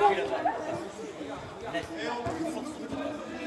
Et on peut